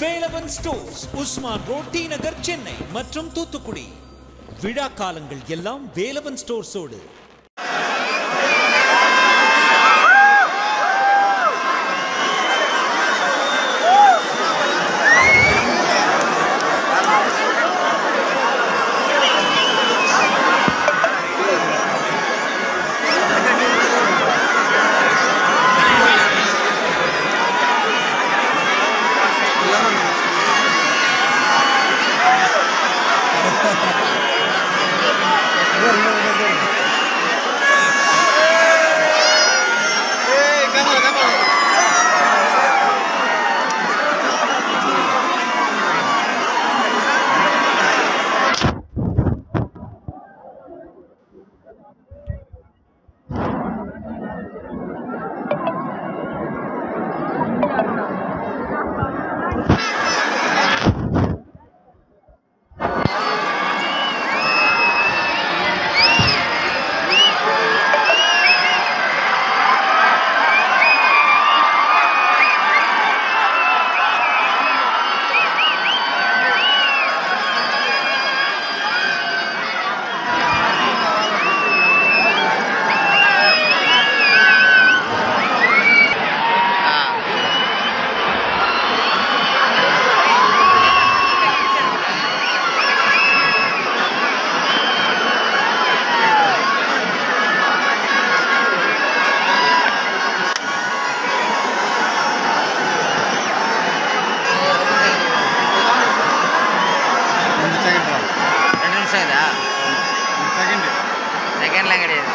Velavan stores Usman road D Nagar Chennai மற்றும் தூத்துக்குடி. விழா காலங்கள் எல்லாம் வேலவன் ஸ்டோர்ஸோடு. கிடையாதா செகண்ட் செகண்ட்லாம் கிடையாது.